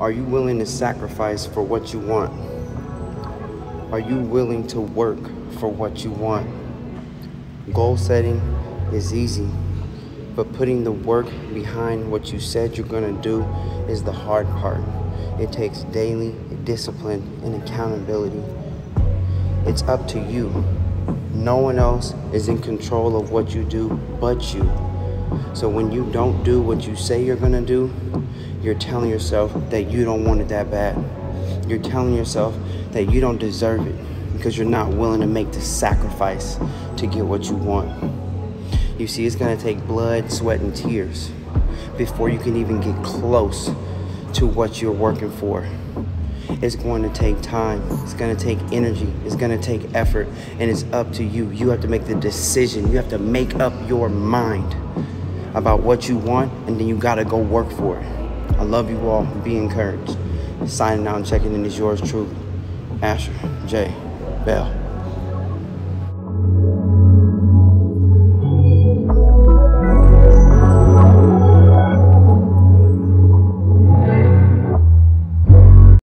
Are you willing to sacrifice for what you want? Are you willing to work for what you want? Goal setting is easy, but putting the work behind what you said you're going to do is the hard part. It takes daily discipline and accountability. It's up to you. No one else is in control of what you do but you. So when you don't do what you say you're gonna do, you're telling yourself that you don't want it that bad. You're telling yourself that you don't deserve it because you're not willing to make the sacrifice to get what you want. You see, it's gonna take blood, sweat, and tears before you can even get close to what you're working for. It's going to take time. It's going to take energy. It's going to take effort. And it's up to you. You have to make the decision. You have to make up your mind about what you want, and then you got to go work for it. I love you all. Be encouraged. Signing out and checking in is yours truly, Asher J. Bell.